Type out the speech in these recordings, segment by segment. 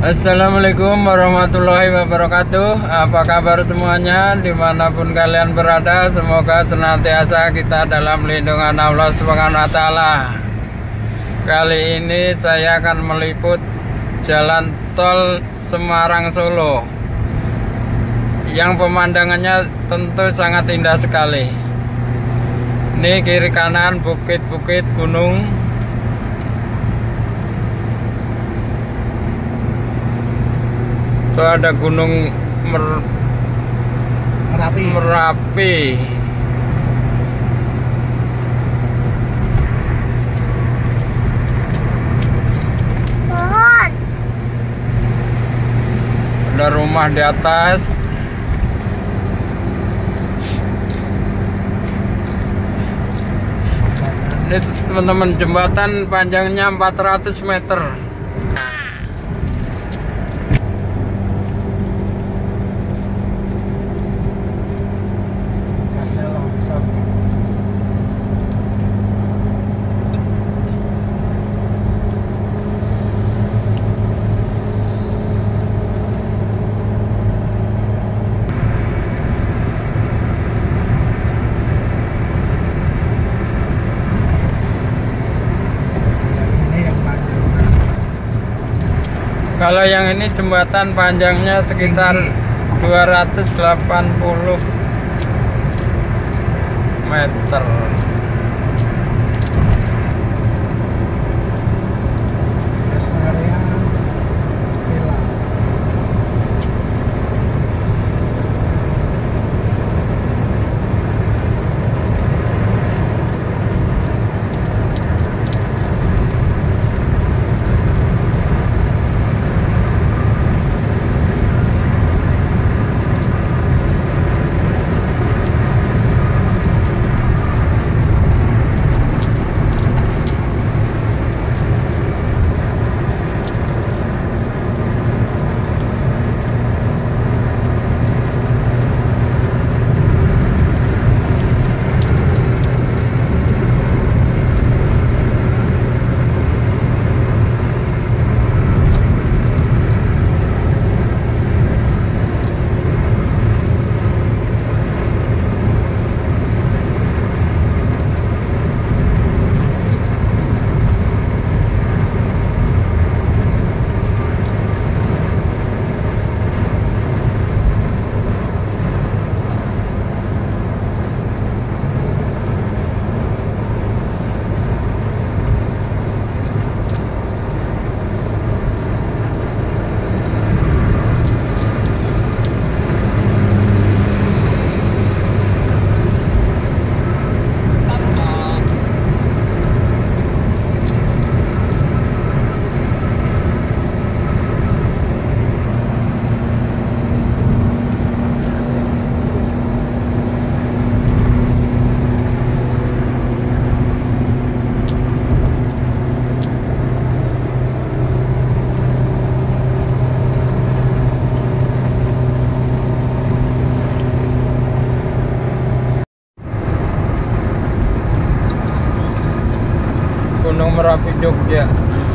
Assalamualaikum warahmatullahi wabarakatuh. Apa kabar semuanya? Di mana pun kalian berada Semoga senantiasa kita dalam lindungan Allah SWT Kali ini saya akan meliput Jalan tol Semarang Solo. Yang pemandangannya tentu sangat indah sekali. Ini kiri kanan bukit-bukit gunung itu ada gunung Mer Merapi. Merapi Pohon. ada rumah di atas ini teman-teman jembatan panjangnya 400 meter Kasih longsor. Yang ini yang panjang. Kalau yang ini jembatan panjangnya sekitar 280 meter Gunung Merapi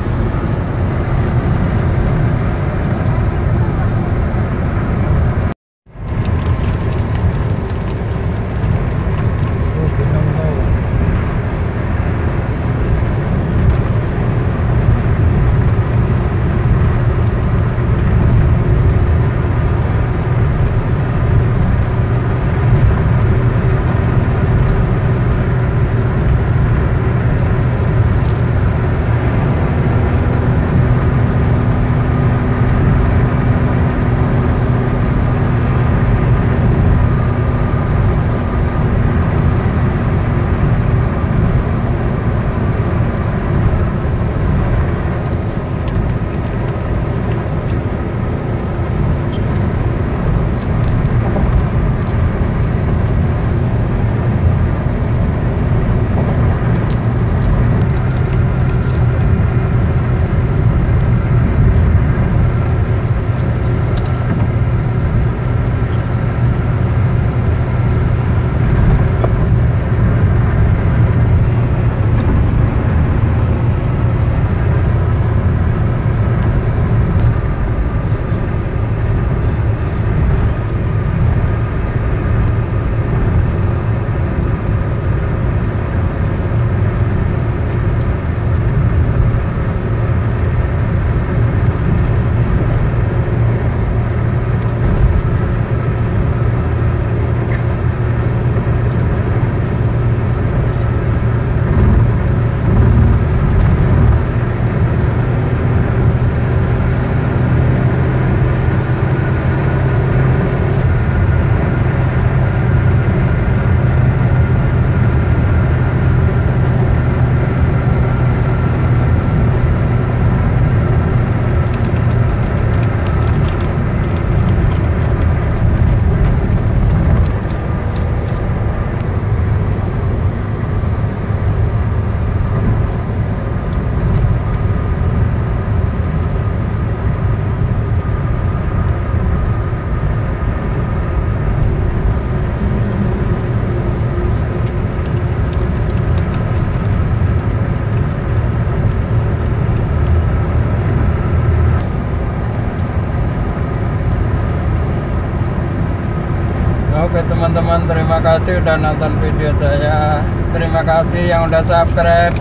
teman-teman terima kasih udah nonton video saya. Terima kasih yang udah subscribe.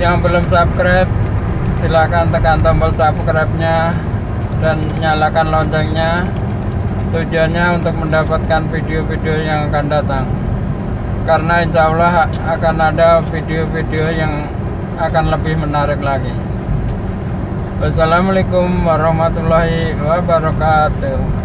Yang belum subscribe silahkan tekan tombol subscribe nya dan nyalakan loncengnya. Tujuannya untuk mendapatkan video-video yang akan datang. Karena insya Allah akan ada video-video yang akan lebih menarik lagi. Wassalamualaikum warahmatullahi wabarakatuh